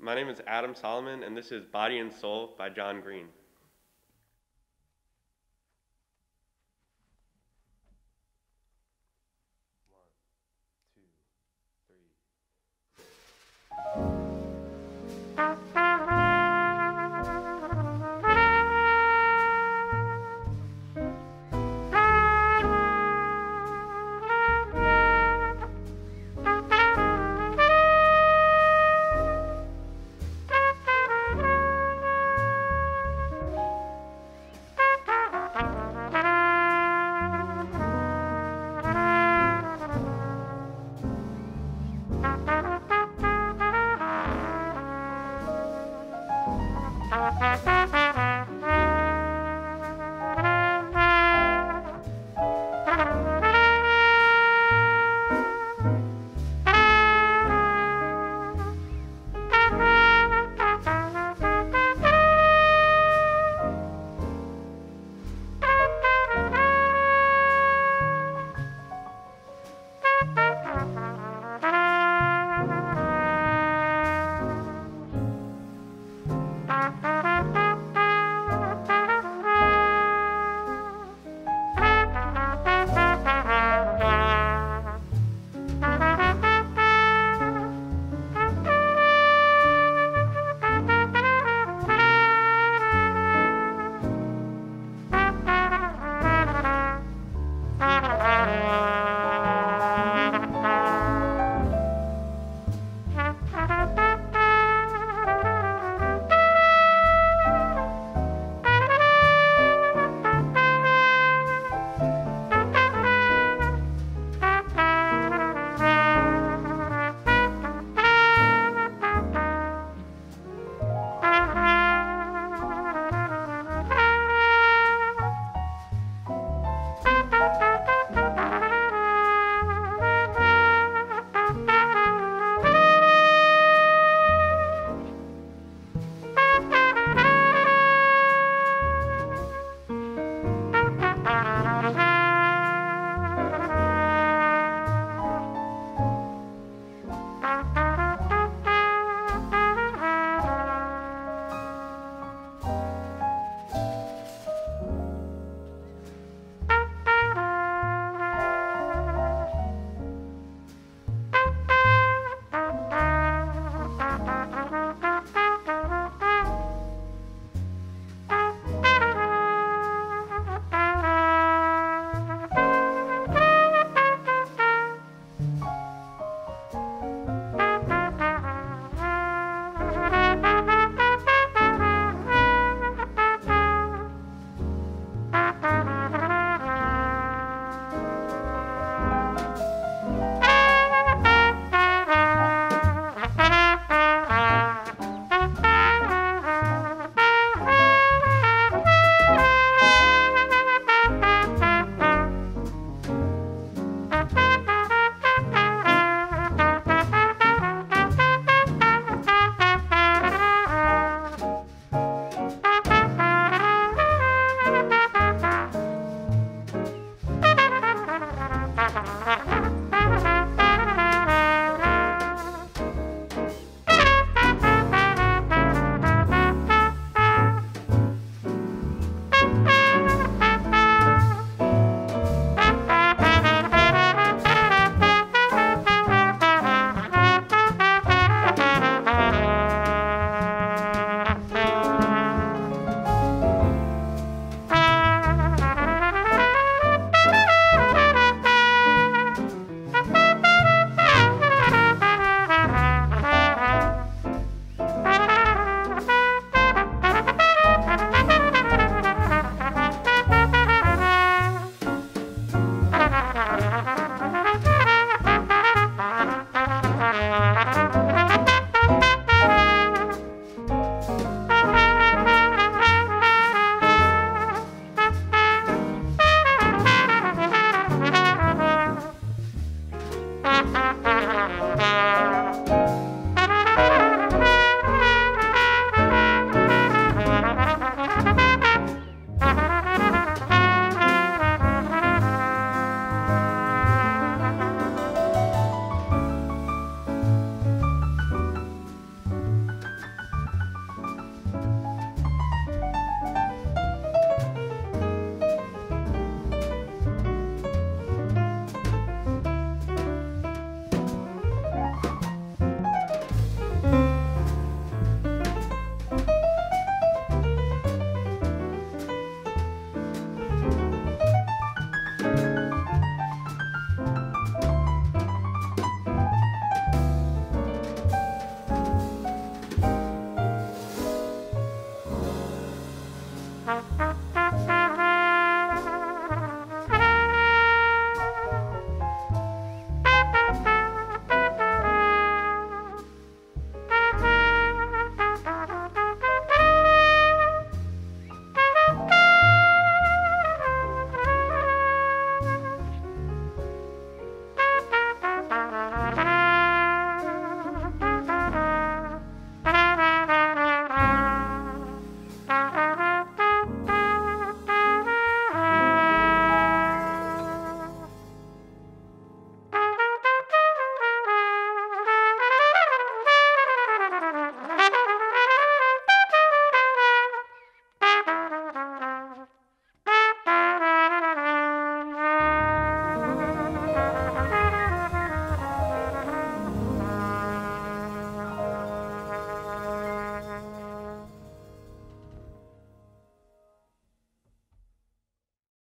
My name is Adam Solomon, and this is Body and Soul by John Green.